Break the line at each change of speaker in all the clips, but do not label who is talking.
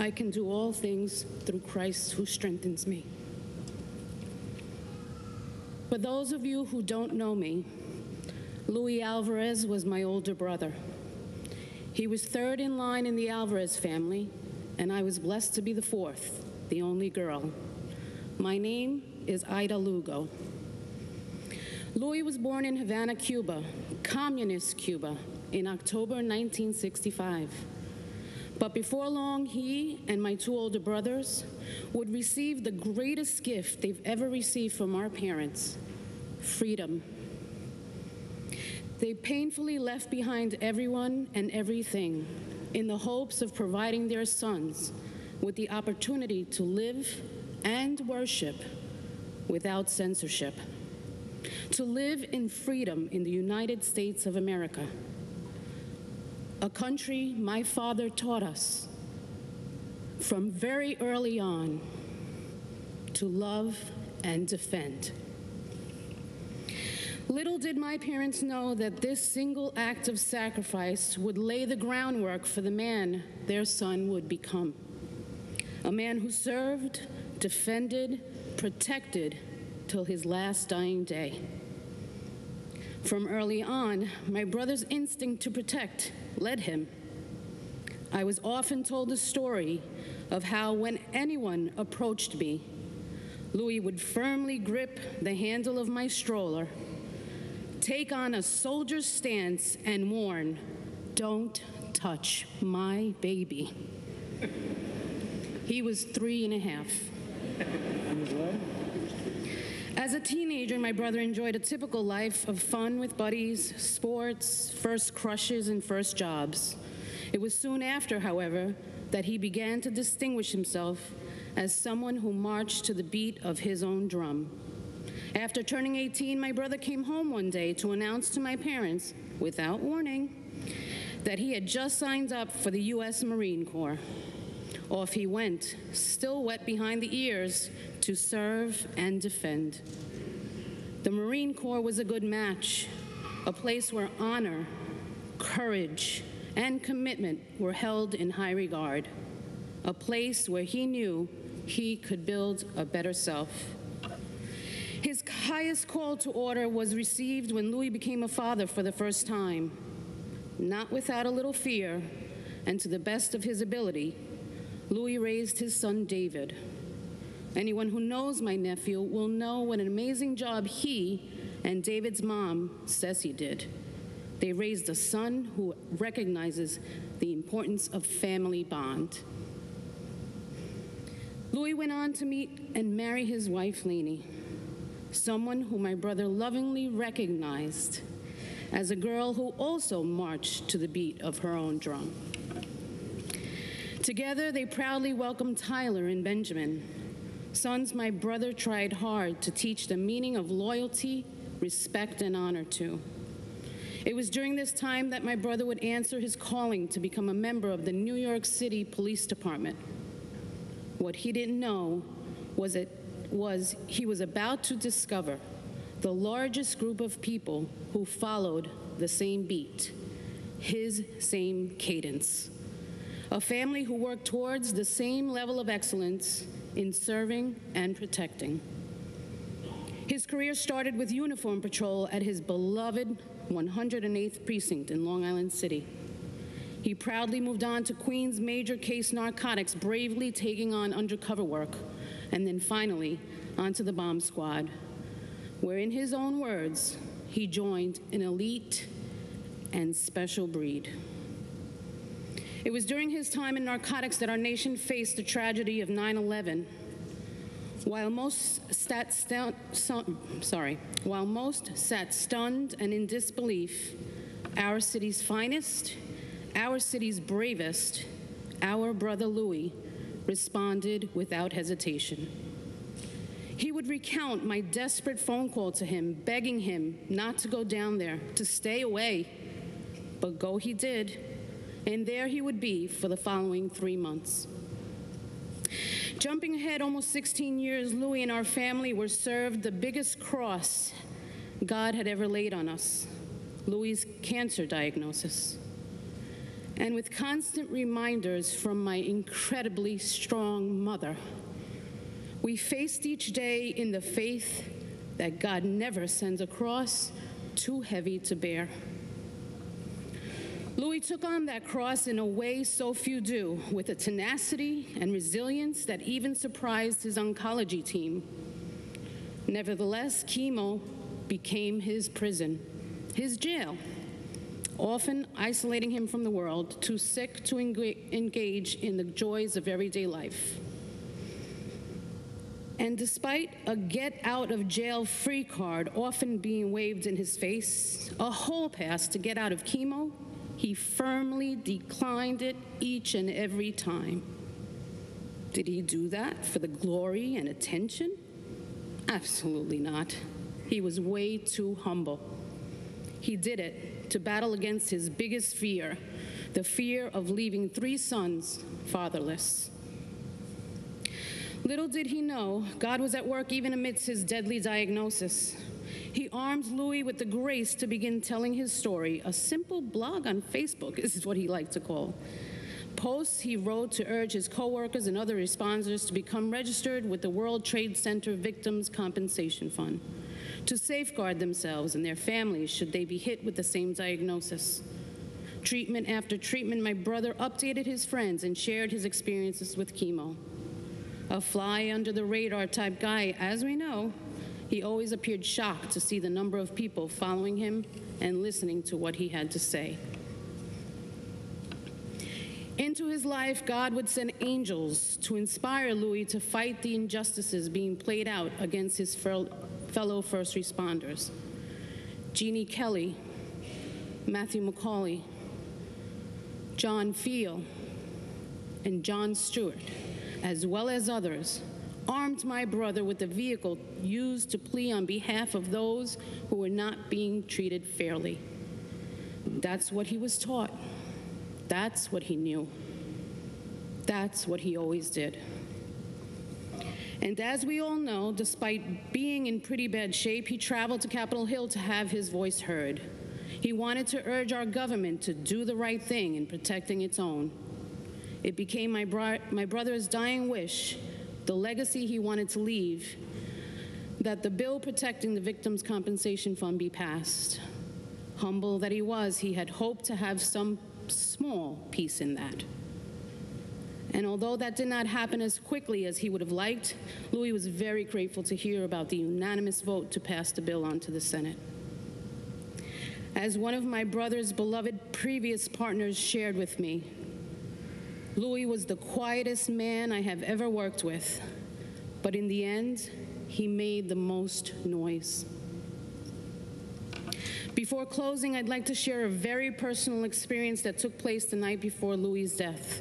I can do all things through Christ who strengthens me. For those of you who don't know me, Luis Alvarez was my older brother. He was third in line in the Alvarez family, and I was blessed to be the fourth, the only girl. My name is Aida Lugo. Luis was born in Havana, Cuba, communist Cuba, in October 1965. But before long, he and my two older brothers would receive the greatest gift they've ever received from our parents freedom. They painfully left behind everyone and everything in the hopes of providing their sons with the opportunity to live and worship without censorship, to live in freedom in the United States of America a country my father taught us from very early on to love and defend. Little did my parents know that this single act of sacrifice would lay the groundwork for the man their son would become. A man who served, defended, protected till his last dying day. From early on, my brother's instinct to protect led him. I was often told the story of how, when anyone approached me, Luis would firmly grip the handle of my stroller, take on a soldier's stance, and warn, Don't touch my baby. He was three and a half. As a teenager, my brother enjoyed a typical life of fun with buddies, sports, first crushes, and first jobs. It was soon after, however, that he began to distinguish himself as someone who marched to the beat of his own drum. After turning 18, my brother came home one day to announce to my parents, without warning, that he had just signed up for the U.S. Marine Corps. Off he went, still wet behind the ears, to serve and defend. The Marine Corps was a good match, a place where honor, courage, and commitment were held in high regard, a place where he knew he could build a better self. His highest call to order was received when Luis became a father for the first time, not without a little fear, and to the best of his ability, Luis raised his son David. Anyone who knows my nephew will know what an amazing job he and David's mom says he did. They raised a son who recognizes the importance of family bond. Luis went on to meet and marry his wife, Lainey, someone who my brother lovingly recognized as a girl who also marched to the beat of her own drum. Together, they proudly welcomed Tyler and Benjamin, sons my brother tried hard to teach the meaning of loyalty, respect, and honor to. It was during this time that my brother would answer his calling to become a member of the New York City Police Department. What he didn't know was it was he was about to discover the largest group of people who followed the same beat, his same cadence. A family who worked towards the same level of excellence in serving and protecting. His career started with uniform patrol at his beloved 108th Precinct in Long Island City. He proudly moved on to Queens major case narcotics, bravely taking on undercover work, and then finally onto the bomb squad, where, in his own words, he joined an elite and special breed. It was during his time in narcotics that our nation faced the tragedy of 9 11. While most sat stu- sorry, while most sat stunned and in disbelief, our city's finest, our city's bravest, our brother Luis responded without hesitation. He would recount my desperate phone call to him, begging him not to go down there, to stay away. But go he did, and there he would be for the following three months. Jumping ahead almost 16 years, Luis and our family were served the biggest cross God had ever laid on us Luis' cancer diagnosis. and with constant reminders from my incredibly strong mother. We faced each day in the faith that God never sends a cross too heavy to bear. Luis took on that cross in a way so few do, with a tenacity and resilience that even surprised his oncology team. Nevertheless, chemo became his prison, his jail, often isolating him from the world, too sick to engage in the joys of everyday life. And despite a get out of jail free card often being waved in his face, a whole pass to get out of chemo, he firmly declined it each and every time. Did he do that for the glory and attention? Absolutely not. He was way too humble. He did it to battle against his biggest fear the fear of leaving three sons fatherless. Little did he know, God was at work even amidst his deadly diagnosis. He arms Luis with the grace to begin telling his story. A simple blog on Facebook is what he liked to call. Posts he wrote to urge his coworkers and other responders to become registered with the World Trade Center Victims Compensation Fund to safeguard themselves and their families should they be hit with the same diagnosis. Treatment after treatment, my brother updated his friends and shared his experiences with chemo. A fly under the radar type guy, as we know, he always appeared shocked to see the number of people following him and listening to what he had to say. Into his life, God would send angels to inspire Luis to fight the injustices being played out against his fellow first responders. Jeannie Kelly, Matthew McCauley, John Feal, and Jon Stewart, as well as others, armed my brother with a vehicle used to plea on behalf of those who were not being treated fairly. That's what he was taught. That's what he knew. That's what he always did. And as we all know, despite being in pretty bad shape, he traveled to Capitol Hill to have his voice heard. He wanted to urge our government to do the right thing in protecting its own. It became my, bro- my brother's dying wish, the legacy he wanted to leave, that the bill protecting the Victims' Compensation Fund be passed. Humble that he was, he had hoped to have some small piece in that. And although that did not happen as quickly as he would have liked, Luis was very grateful to hear about the unanimous vote to pass the bill on to the Senate. As one of my brother's beloved previous partners shared with me, Luis was the quietest man I have ever worked with, but in the end, he made the most noise. Before closing, I'd like to share a very personal experience that took place the night before Luis' death.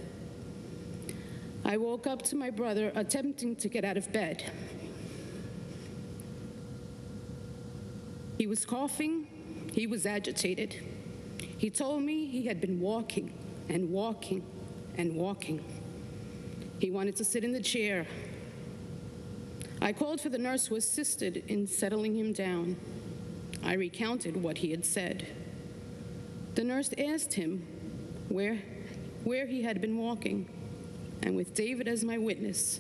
I woke up to my brother attempting to get out of bed. He was coughing, he was agitated. He told me he had been walking and walking and walking. He wanted to sit in the chair. I called for the nurse who assisted in settling him down. I recounted what he had said. The nurse asked him where, where he had been walking and with David as my witness,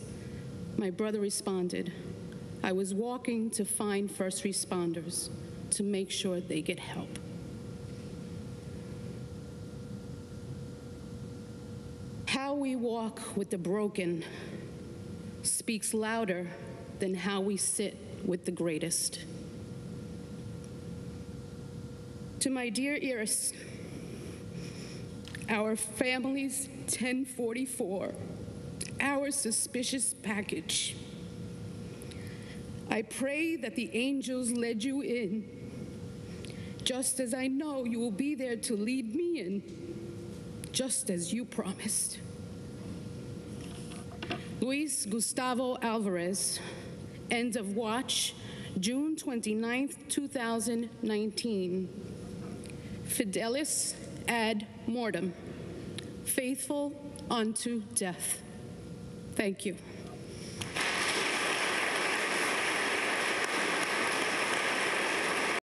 my brother responded, I was walking to find first responders to make sure they get help. How we walk with the broken speaks louder than how we sit with the greatest. To my dear Iris, our family's 1044, our suspicious package. I pray that the angels led you in, just as I know you will be there to lead me in, just as you promised. Luis Gustavo Alvarez, end of watch, June 29th, 2019. Fidelis ad mortem, faithful unto death. Thank you.